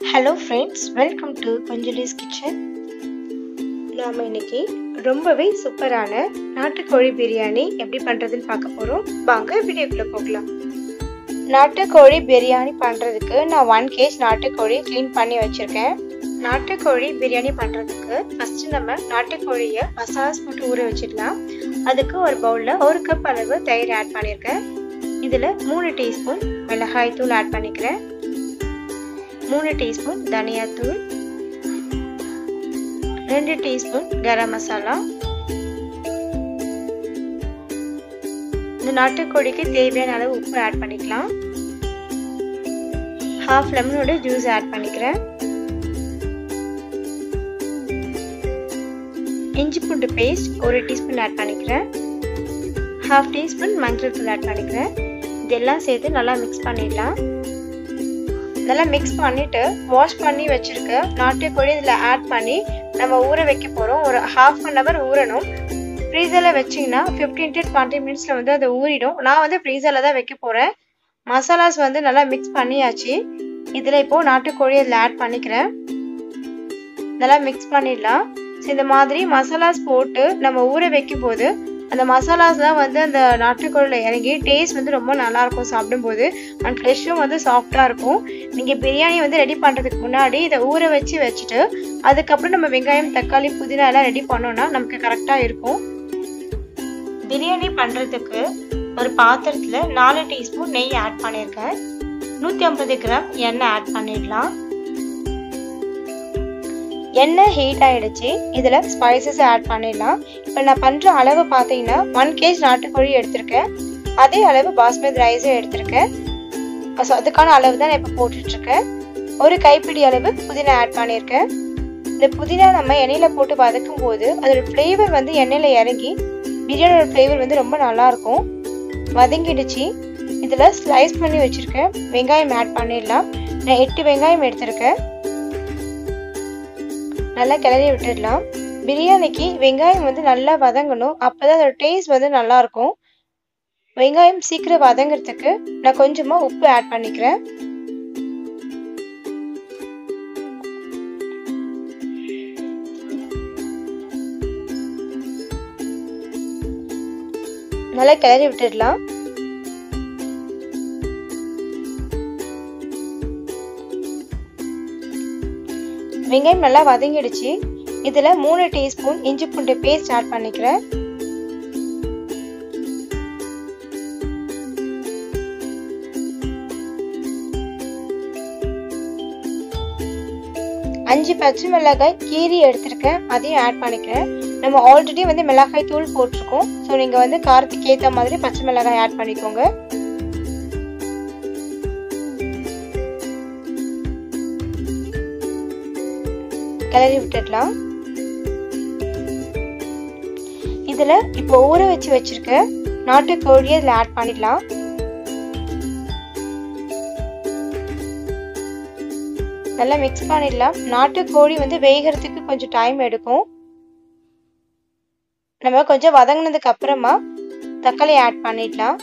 Hello friends welcome to கொஞ்சலிஸ் kitchen நாம் இன்னைக்கு ரொம்பவே சூப்பரான நாட்டுக்கோழி பிரியாணி எப்படி பண்ணுறதுன்னு பார்க்க போகிறோம் வாங்க வீடியோக்குள்ளே போகலாம். நாட்டுக்கோழி பிரியாணி பண்ணுறதுக்கு நான் ஒன் கேஜ் நாட்டுக்கோழி க்ளீன் பண்ணி வச்சுருக்கேன். நாட்டுக்கோழி பிரியாணி பண்ணுறதுக்கு ஃபஸ்ட்டு நம்ம நாட்டுக்கோழியை மசாலாஸ் போட்டு ஊற வச்சிடலாம். அதுக்கு ஒரு பவுலில் ஒரு கப் அளவு தயிர் ஆட் பண்ணியிருக்கேன். இதில் மூணு டீஸ்பூன் மிளகாய் தூள் ஆட் பண்ணிக்கிறேன். மூணு டீஸ்பூன் தனியாத்தூள் ரெண்டு டீஸ்பூன் கரம் மசாலா. இந்த நாட்டுக்கோழிக்கு தேவையான அளவு உப்பு ஆட் பண்ணிக்கலாம். ஹாஃப் லெமனோட ஜூஸ் ஆட் பண்ணிக்கிறேன். இஞ்சி பூண்டு பேஸ்ட் ஒரு டீஸ்பூன் ஆட் பண்ணிக்கிறேன். ஹாஃப் டீஸ்பூன் மஞ்சள் தூள் ஆட் பண்ணிக்கிறேன். இதெல்லாம் சேர்த்து நல்லா மிக்ஸ் பண்ணிடலாம். நல்லா மிக்ஸ் பண்ணிவிட்டு வாஷ் பண்ணி வச்சுருக்க நாட்டுக்கோழி இதில் ஆட் பண்ணி நம்ம ஊற வைக்க போகிறோம் ஒரு ஹாஃப் அன் ஹவர் ஊறணும். ஃப்ரீசரில் வச்சிங்கன்னா ஃபிஃப்டீன் டு டுவெண்ட்டி மினிட்ஸில் வந்து அது ஊறிடும். நான் வந்து ஃப்ரீசரில் தான் வைக்க போகிறேன் மசாலாஸ் வந்து நல்லா மிக்ஸ் பண்ணியாச்சு. இதில் இப்போது நாட்டுக்கோழி இதில் ஆட் பண்ணிக்கிறேன். நல்லா மிக்ஸ் பண்ணிடலாம். ஸோ இந்த மாதிரி மசாலாஸ் போட்டு நம்ம ஊற வைக்கும் போது அந்த மசாலாஸ்லாம் வந்து அந்த நாட்டுக்கோழில் இறங்கி டேஸ்ட் வந்து ரொம்ப நல்லாயிருக்கும் சாப்பிடும்போது. அண்ட் ஃப்ரெஷ்ஷும் வந்து சாஃப்டாக இருக்கும். நீங்கள் பிரியாணி வந்து ரெடி பண்ணுறதுக்கு முன்னாடி இதை ஊற வச்சு வச்சுட்டு அதுக்கப்புறம் நம்ம வெங்காயம் தக்காளி புதினா எல்லாம் ரெடி பண்ணோன்னா நமக்கு கரெக்டாக இருக்கும். பிரியாணி பண்ணுறதுக்கு ஒரு பாத்திரத்தில் நாலு டீஸ்பூன் நெய் ஆட் பண்ணியிருக்கேன் நூற்றி ஐம்பது கிராம் எண்ணெய் ஆட் பண்ணிடலாம். எண்ணெய் ஹீட் ஆகிடுச்சு இதில் ஸ்பைசஸ் ஆட் பண்ணிடலாம். இப்போ நான் பண்ணுற அளவு பார்த்தீங்கன்னா ஒன் கேஜ் நாட்டுக்கோழி எடுத்திருக்கேன். அதே அளவு பாஸ்மதி ரைஸும் எடுத்திருக்கேன். ஸோ அதுக்கான அளவு தான் நான் இப்போ போட்டுட்ருக்கேன். ஒரு கைப்பிடி அளவு புதினா ஆட் பண்ணியிருக்கேன். இந்த புதினா நம்ம எண்ணெயில் போட்டு வதக்கும் போது அதோட ஃப்ளேவர் வந்து எண்ணெயில் இறங்கி பிரியாணியோட ஃப்ளேவர் வந்து ரொம்ப நல்லாயிருக்கும். வதங்கிடுச்சு. இதில் ஸ்லைஸ் பண்ணி வச்சுருக்கேன். வெங்காயம் ஆட் பண்ணிடலாம். நான் எட்டு வெங்காயம் எடுத்திருக்கேன். நல்லா கிளறி விட்டுடலாம். பிரியாணிக்கு வெங்காயம் வந்து நல்லா வதங்கணும். அப்போ தான் அதோட டேஸ்ட் வந்து நல்லாயிருக்கும். வெங்காயம் சீக்கிரம் வதங்கிறதுக்கு நான் கொஞ்சமாக உப்பு ஆட் பண்ணிக்கிறேன். நல்லா கிளறி விட்டுடலாம். வெங்காயம் நல்லா வதங்கிடுச்சு. இதில் மூணு டீஸ்பூன் இஞ்சி பூண்டு பேஸ்ட் ஆட் பண்ணிக்கிறேன். அஞ்சு பச்சை மிளகாய் கீரி எடுத்திருக்கேன். அதையும் ஆட் பண்ணிக்கிறேன். நம்ம ஆல்ரெடி வந்து மிளகாய் தூள் போட்டிருக்கோம். ஸோ நீங்கள் வந்து காரத்துக்கு ஏற்ற மாதிரி பச்சை மிளகாய் ஆட் பண்ணிக்கோங்க. கிளறி விட்டுடலாம். இதில் இப்போ ஊற வச்சு வச்சிருக்க நாட்டுக்கோழியை இதில் ஆட் பண்ணிடலாம். நல்லா மிக்ஸ் பண்ணிடலாம். நாட்டுக்கோழி வந்து வேகிறதுக்கு கொஞ்சம் டைம் எடுக்கும். நம்ம கொஞ்சம் வதங்கினதுக்கு அப்புறமா தக்காளி ஆட் பண்ணிடலாம்.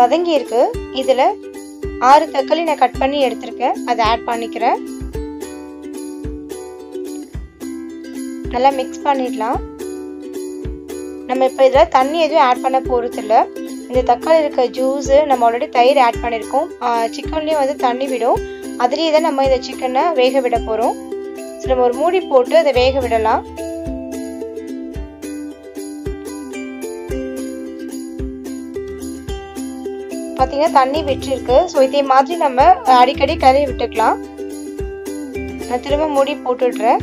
வதங்கி இருக்கு ஆறு தக்காளி நான் கட் பண்ணி எடுத்திருக்கேன். அதை ஆட் பண்ணிக்கிறேன். நல்லா மிக்ஸ் பண்ணிடலாம். நம்ம இப்போ இதில் தண்ணி எதுவும் ஆட் பண்ண போகிறதில்ல இந்த தக்காளி இருக்க ஜூஸு நம்ம ஆல்ரெடி தயிர் ஆட் பண்ணியிருக்கோம் சிக்கன்லேயும் வந்து தண்ணி விடும். அதுலேயே தான் நம்ம இந்த சிக்கனை வேக விட போகிறோம் ஸோ நம்ம ஒரு மூடி போட்டு அதை வேக விடலாம். பார்த்தீங்கன்னா தண்ணி விட்டுருக்கு. ஸோ இதே மாதிரி நம்ம அடிக்கடி கிளறி விட்டுக்கலாம். நான் திரும்ப மூடி போட்டுடுறேன்.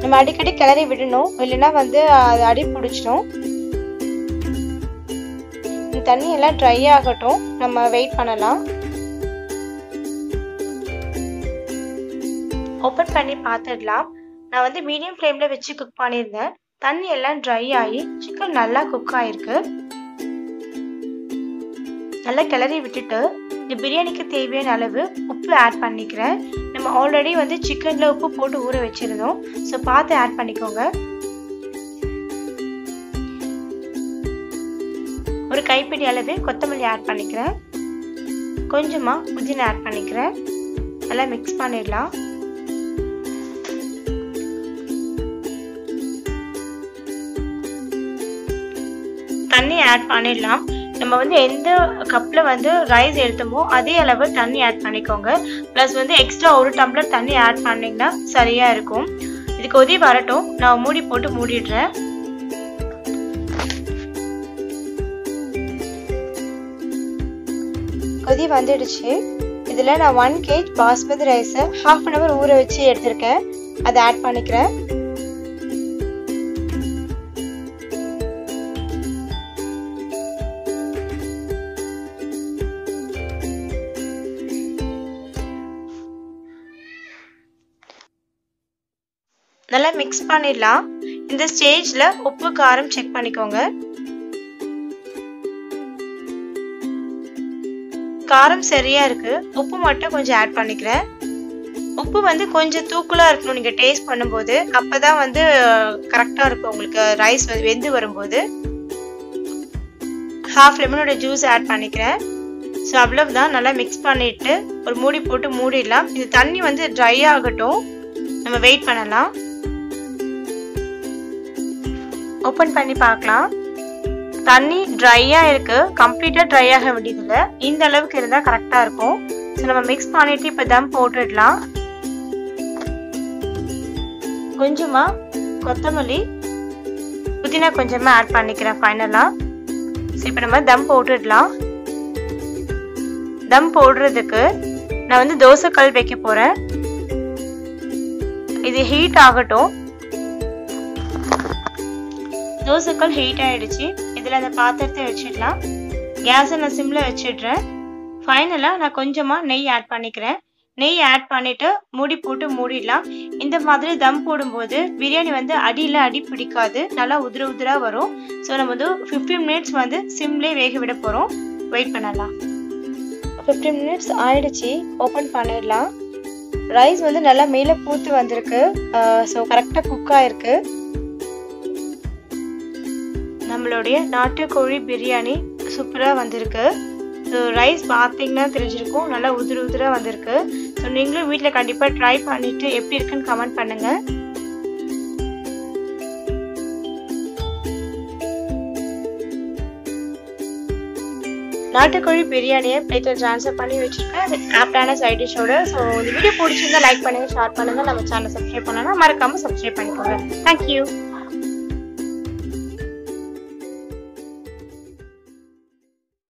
நம்ம அடிக்கடி கிளறி விடணும். இல்லைன்னா வந்து அது அடி பிடிச்சிடும். இந்த தண்ணி எல்லாம் ட்ரை ஆகட்டும். நம்ம வெயிட் பண்ணலாம். ஓப்பன் பண்ணி பார்த்துடலாம் நான் வந்து மீடியம் ஃப்ளேமில் வச்சு குக் பண்ணியிருந்தேன். தண்ணி எல்லாம் ட்ரை ஆகி சிக்கன் நல்லா குக் ஆயிருக்கு. நல்லா கிளறி விட்டுட்டு இந்த பிரியாணிக்கு தேவையான அளவு உப்பு ஆட் பண்ணிக்கிறேன். நம்ம ஆல்ரெடி வந்து சிக்கனில் உப்பு போட்டு ஊற வச்சுருந்தோம். ஸோ பார்த்து ஆட் பண்ணிக்கோங்க. ஒரு கைப்பிடி அளவு கொத்தமல்லி ஆட் பண்ணிக்கிறேன். கொஞ்சமாக புதினா ஆட் பண்ணிக்கிறேன். நல்லா மிக்ஸ் பண்ணிடலாம். தண்ணி ஆட் பண்ணிடலாம். நம்ம வந்து எந்த கப்பில் வந்து ரைஸ் எடுத்தோமோ அதே அளவு தண்ணி ஆட் பண்ணிக்கோங்க. ப்ளஸ் வந்து எக்ஸ்ட்ரா ஒரு டம்ளர் தண்ணி ஆட் பண்ணிங்கன்னா சரியாக இருக்கும். இது கொதி வரட்டும். நான் மூடி போட்டு மூடிடுறேன். கொதி வந்துடுச்சு. இதில் நான் ஒன் கேஜ் பாஸ்மதி ரைஸை ஹாஃப் அன் ஹவர் ஊற வச்சு எடுத்திருக்கேன். அதை ஆட் பண்ணிக்கிறேன். நல்லா மிக்ஸ் பண்ணிடலாம். இந்த ஸ்டேஜில் உப்பு காரம் செக் பண்ணிக்கோங்க. காரம் சரியா இருக்கு. உப்பு மட்டும் கொஞ்சம் ஆட் பண்ணிக்கிறேன். உப்பு வந்து கொஞ்சம் தூக்கலாக இருக்கணும். நீங்கள் டேஸ்ட் பண்ணும்போது அப்போ தான் வந்து கரெக்டாக இருக்கும். உங்களுக்கு ரைஸ் வந்து வெந்து வரும்போது. ஹாஃப் லெமனோட ஜூஸ் ஆட் பண்ணிக்கிறேன். ஸோ அவ்வளவுதான். நல்லா மிக்ஸ் பண்ணிட்டு ஒரு மூடி போட்டு மூடிடலாம். இது தண்ணி வந்து ட்ரை ஆகட்டும். நம்ம வெயிட் பண்ணலாம். ஓப்பன் பண்ணி பார்க்கலாம். தண்ணி ட்ரையாக இருக்குது கம்ப்ளீட்டாக ட்ரை ஆக வேண்டியதில்லை. இந்த அளவுக்கு இருந்தால் கரெக்டாக இருக்கும். ஸோ நம்ம மிக்ஸ் பண்ணிட்டு இப்போ தம் போட்டுடலாம். கொஞ்சமாக கொத்தமல்லி புதினா கொஞ்சமாக ஆட் பண்ணிக்கிறேன் ஃபைனலாக ஸோ இப்போ நம்ம தம் போட்டுடலாம். தம் போடுறதுக்கு நான் வந்து தோசை கல் வைக்க போகிறேன் இது ஹீட் ஆகட்டும். தோசைக்கல் ஹீட் ஆயிடுச்சு. இதில் அந்த பாத்திரத்தை வச்சிடலாம். கேஸை நான் சிம்மில் வச்சிடுறேன். ஃபைனலாக நான் கொஞ்சமாக நெய் ஆட் பண்ணிக்கிறேன். நெய் ஆட் பண்ணிவிட்டு மூடி போட்டு மூடிடலாம். இந்த மாதிரி தம் போடும்போது பிரியாணி வந்து அடியில் அடி பிடிக்காது. நல்லா உதிர உதிராக வரும். ஸோ நம்ம வந்து ஃபிஃப்டீன் மினிட்ஸ் வந்து சிம்லேயே வேக விட போகிறோம் வெயிட் பண்ணலாம். ஃபிஃப்டீன் மினிட்ஸ் ஆயிடுச்சு. ஓப்பன் பண்ணிடலாம். ரைஸ் வந்து நல்லா மேலே பூத்து வந்திருக்கு. ஸோ கரெக்டாக குக் ஆயிருக்கு. நம்மளுடைய நாட்டுக்கோழி பிரியாணி சூப்பராக வந்திருக்கு. ஸோ ரைஸ் பார்த்தீங்கன்னா தெரிஞ்சிருக்கும். நல்லா உதிர உதிராக வந்திருக்கு. ஸோ நீங்களும் வீட்டில் கண்டிப்பாக ட்ரை பண்ணிவிட்டு எப்படி இருக்குன்னு கமெண்ட் பண்ணுங்கள் நாட்டுக்கோழி பிரியாணியை பிளேட்டில் ட்ரான்ஸ்ஃபர் பண்ணி வச்சுருக்கேன். வித் ஆப்டான சைட் டிஷ்ஷோட ஸோ இந்த வீடியோ பிடிச்சிருந்தா லைக் பண்ணுங்கள் ஷேர் பண்ணுங்கள் நம்ம சேனல் சப்ஸ்கிரைப் பண்ணலாம் மறக்காமல் சப்ஸ்கிரைப் பண்ணிக்கோங்க. தேங்க்யூ